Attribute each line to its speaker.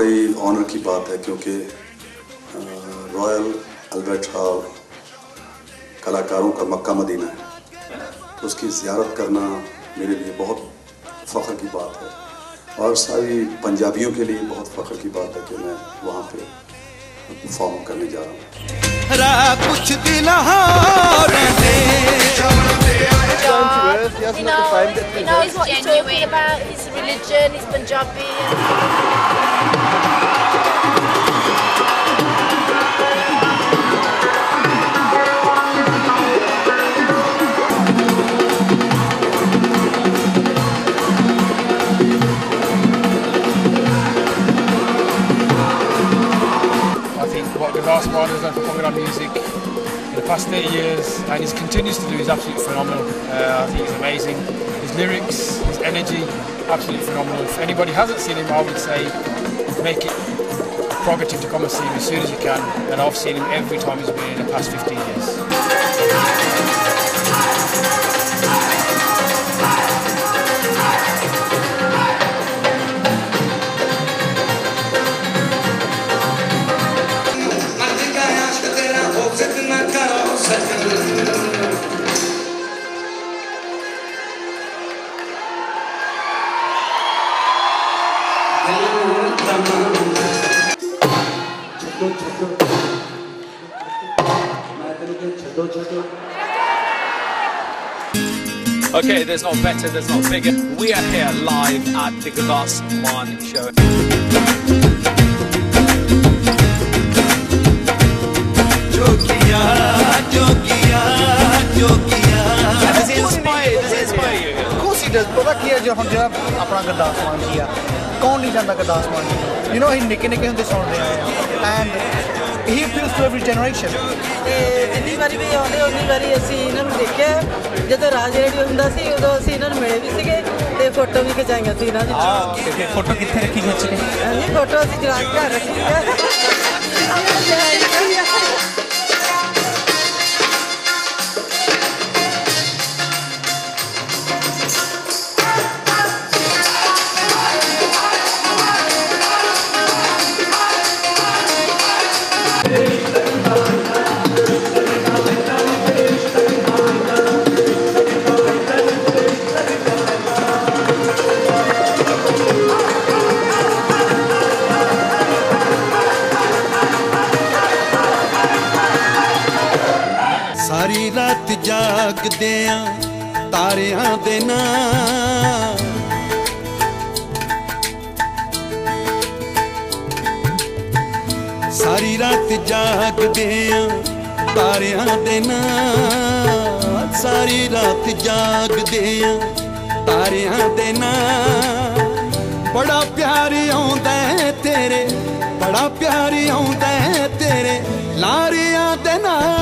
Speaker 1: Honour की बात है क्योंकि रॉयल अल्बर्ट हॉल कलाकारों का मक्का मदीना है। तो उसकी ज़ियारत करना मेरे लिए बहुत फ़ख्र की बात है। और सारी पंजाबियों के लिए बहुत फ़ख्र की बात है कि मैं वहाँ पे परफॉर्म करने जा रहा हूँ।
Speaker 2: कुछ दिन
Speaker 3: You know, he knows what he's talking about, his religion, his Punjabi.
Speaker 4: I think what Gurdas Maan has done for popular music in the past 30 years and he continues to do is absolutely phenomenal. Uh, I think he's amazing. His lyrics, his energy, absolutely phenomenal. If anybody hasn't seen him, I would say make it prerogative to come and see him as soon as you can, and I've seen him every time he's been in the past 15 years.
Speaker 5: Okay, there's no better, there's no bigger. We are here live at the Gurdas Maan Show. Does it inspire, does it inspire you?
Speaker 6: Of course he does. But that's पता किया जो हम जो अपना गद्दार किया ਕੌਣ ਨਹੀਂ ਜਾਣਦਾ ਗੁਰਦਾਸ ਮਾਨ ਜੀ ਯੂ نو ਅਸੀਂ ਨਿੱਕੇ ਨਿੱਕੇ ਹੁੰਦੇ ਸੁਣਦੇ ਆਏ ਆ and he appeals to every generation
Speaker 7: ਜਿੰਨੀ ਵਾਰੀ ਵੀ ਆਉਂਦੇ ਉਨੀ ਵਾਰੀ ਅਸੀਂ ਇਹਨਾਂ ਨੂੰ ਦੇਖਿਆ ਜਦੋਂ ਰਾਜ ਰੇਡੀਓ ਹੁੰਦਾ ਸੀ ਉਦੋਂ ਅਸੀਂ ਇਹਨਾਂ ਨੂੰ ਮਿਲੇ ਵੀ ਸੀਗੇ ਤੇ ਫੋਟੋ ਵੀ ਖਿਚਾਈਆਂ ਸੀ ਇਹਨਾਂ ਦੀ
Speaker 6: ਫੋਟੋ ਕਿੱਥੇ ਰੱਖੀ ਖਿੱਚ ਕੇ
Speaker 7: ਹਾਂਜੀ ਫੋਟੋ ਅਸੀਂ ਜਰਾ ਕੇ ਘਰ ਰੱਖੀ ਹੈ
Speaker 2: ਸਾਰੀ ਰਾਤ ਜਾਗਦੇ ਆਂ ਤਾਰਿਆਂ ਦੇ ਨਾਂ। ਸਾਰੀ ਰਾਤ ਜਾਗਦੇ ਆਂ ਤਾਰਿਆਂ ਦੇ ਨਾਂ। ਸਾਰੀ ਰਾਤ ਜਾਗਦੇ ਆਂ ਤਾਰਿਆਂ ਦੇ ਨਾਂ। ਬੜਾ ਪਿਆਰ ਆਉਂਦਾ ਤੇਰੇ, ਬੜਾ ਪਿਆਰ ਆਉਂਦਾ ਤੇਰੇ, ਲਾਰਿਆਂ ਦੇ ਨਾਲ